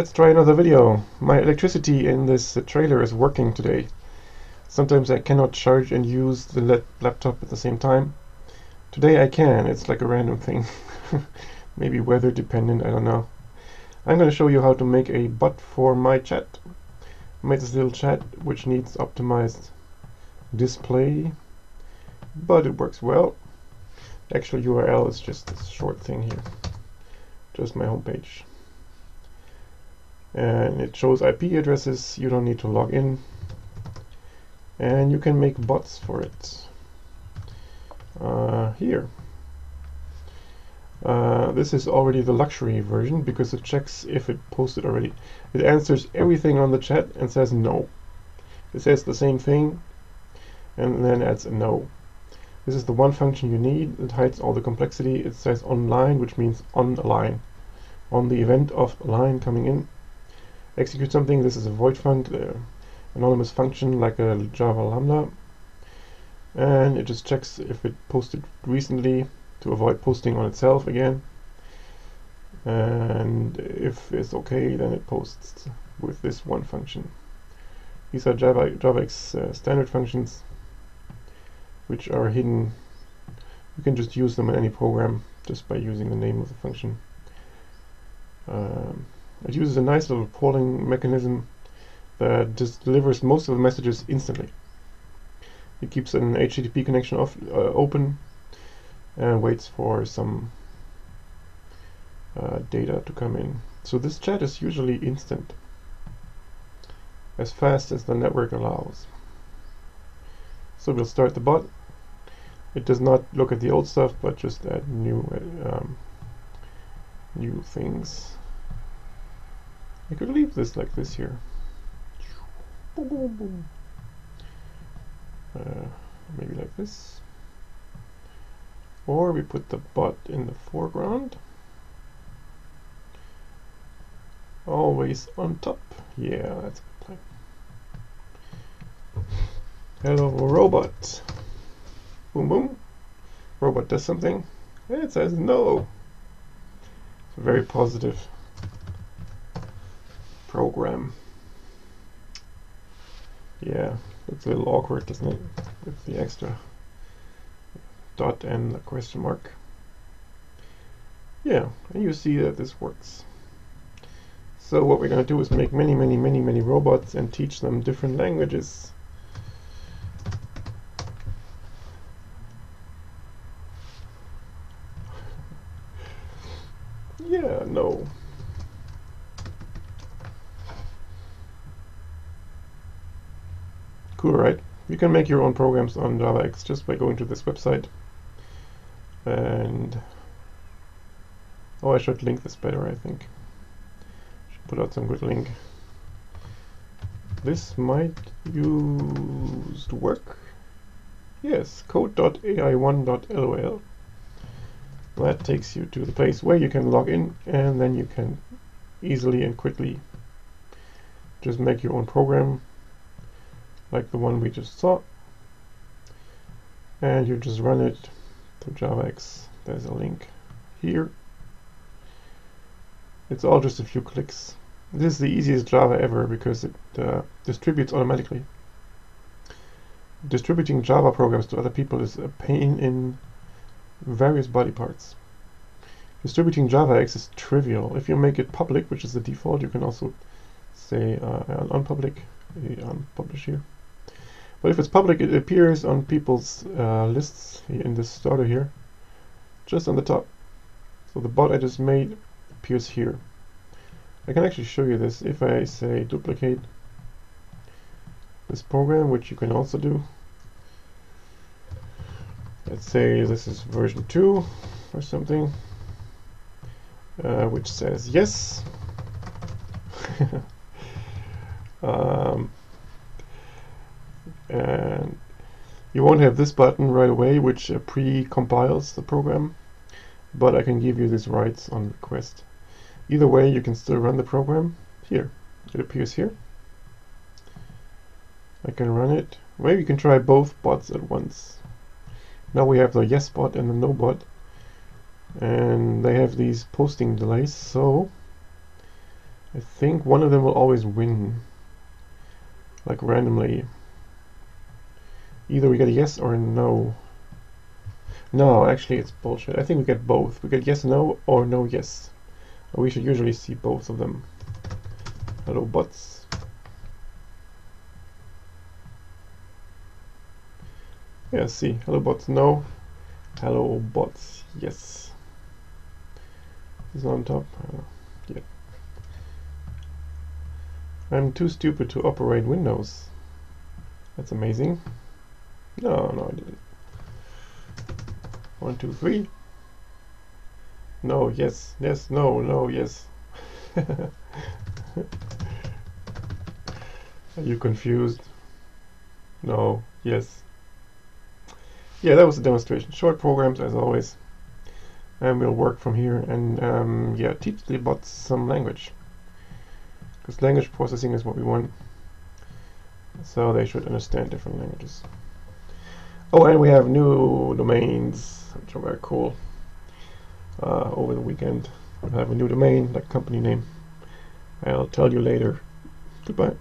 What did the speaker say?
Let's try another video. My electricity in this trailer is working today. Sometimes I cannot charge and use the laptop at the same time. Today I can, it's like a random thing. Maybe weather dependent, I don't know. I'm going to show you how to make a bot for my chat. I made this little chat which needs optimized display, but it works well. Actual URL is just this short thing here, just my homepage and it shows IP addresses. You don't need to log in. And you can make bots for it. Uh, here. Uh, this is already the luxury version because it checks if it posted already. It answers everything on the chat and says no. It says the same thing and then adds a no. This is the one function you need. It hides all the complexity. It says online which means on line on the event of line coming in execute something. This is a void func, uh, anonymous function like a Java Lambda. And it just checks if it posted recently to avoid posting on itself again. And if it's okay, then it posts with this one function. These are Java, JavaX uh, standard functions, which are hidden. You can just use them in any program just by using the name of the function. Um, it uses a nice little polling mechanism that just delivers most of the messages instantly. It keeps an HTTP connection off, uh, open and waits for some uh, data to come in. So this chat is usually instant, as fast as the network allows. So we'll start the bot. It does not look at the old stuff, but just add new um, new things. I could leave this like this here. Uh, maybe like this. Or we put the butt in the foreground. Always on top. Yeah, that's a good plan. Hello, robot. Boom, boom. Robot does something. It says no. It's very positive program. Yeah, it's a little awkward, doesn't it? With the extra dot and the question mark. Yeah, and you see that this works. So what we're going to do is make many, many, many, many robots and teach them different languages. yeah, no. Cool, right? You can make your own programs on JavaX just by going to this website. And oh, I should link this better, I think. Should put out some good link. This might use to work. Yes, code.ai1.lol. That takes you to the place where you can log in and then you can easily and quickly just make your own program like the one we just saw. And you just run it to JavaX there's a link here. It's all just a few clicks. This is the easiest Java ever because it uh, distributes automatically. Distributing Java programs to other people is a pain in various body parts. Distributing JavaX is trivial. If you make it public which is the default you can also say uh, unpublic unpublish here but if it's public, it appears on people's uh, lists in this starter here, just on the top. So the bot I just made appears here. I can actually show you this if I say duplicate this program, which you can also do. Let's say this is version 2 or something, uh, which says yes. um, and you won't have this button right away which uh, pre-compiles the program but I can give you these rights on request either way you can still run the program here it appears here I can run it maybe you can try both bots at once now we have the yes bot and the no bot and they have these posting delays so I think one of them will always win. Like randomly. Either we get a yes or a no. No, actually it's bullshit. I think we get both. We get yes, no, or no, yes. We should usually see both of them. Hello, bots. Yeah, see. Hello, bots, no. Hello, bots, yes. Is on top? Uh, yeah. I'm too stupid to operate Windows. That's amazing. No, no, I didn't. One, two, three. No, yes, yes, no, no, yes. Are you confused? No, yes. Yeah, that was a demonstration. Short programs, as always. And we'll work from here and, um, yeah, teach the bots some language. Because language processing is what we want. So they should understand different languages. Oh, and we have new domains, which are very cool. Uh, over the weekend, we'll have a new domain, like company name. I'll tell you later. Goodbye.